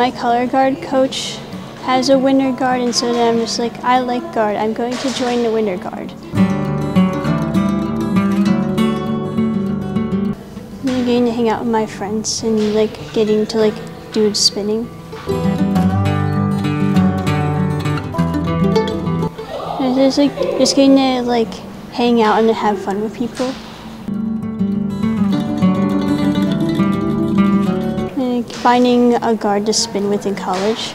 my color guard coach has a winter guard, and so then I'm just like, I like guard. I'm going to join the winter guard. I'm getting to hang out with my friends and like getting to like do spinning. And Just like just getting to like hang out and have fun with people. Finding a guard to spin with in college.